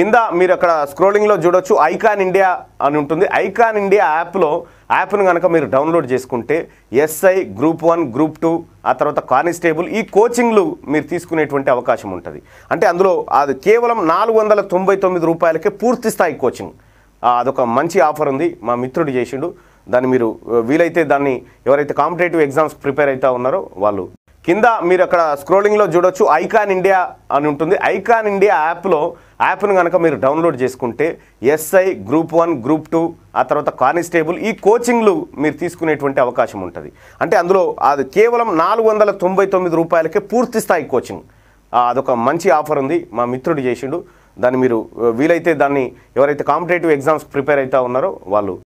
కింద మీరు అక్కడ స్క్రోలింగ్లో చూడొచ్చు ఐకాన్ ఇండియా అని ఉంటుంది. ఐకాన్ ఇండియా యాప్లో యాప్ను కనుక మీరు డౌన్లోడ్ చేసుకుంటే SI group one group two ఆ తర్వాత కానిస్టేబుల్ ఈ కోచింగ్లు మీరు తీసుకునేటువంటి అవకాశం ఉంటుంది. అంటే అందులో అది కేవలం నాలుగు వందల తొంభై తొమ్మిది రూపాయలకే పూర్తి స్థాయి కోచింగ్ అదొక మంచి ఆఫర్ ఉంది. మా మిత్రుడు చేసిండు. దాన్ని మీరు వీలైతే దాన్ని ఎవరైతే కాంపిటేటివ్ ఎగ్జామ్స్ ప్రిపేర్ అవుతా ఉన్నారో వాళ్ళు కింద మీరు అక్కడ స్క్రోలింగ్లో చూడొచ్చు ఐకాన్ ఇండియా అని ఉంటుంది. ఐకాన్ ఇండియా యాప్లో యాప్ను కనుక మీరు డౌన్లోడ్ చేసుకుంటే SI group one group two ఆ తర్వాత కానిస్టేబుల్ ఈ కోచింగ్లు మీరు తీసుకునేటువంటి అవకాశం ఉంటుంది. అంటే అందులో అది కేవలం నాలుగు వందల తొంభై తొమ్మిది రూపాయలకే పూర్తి స్థాయి కోచింగ్ అదొక మంచి ఆఫర్ ఉంది. మా మిత్రుడు చేసిండు. దాన్ని మీరు వీలైతే దాన్ని ఎవరైతే కాంపిటేటివ్ ఎగ్జామ్స్ ప్రిపేర్ అవుతా ఉన్నారో వాళ్ళు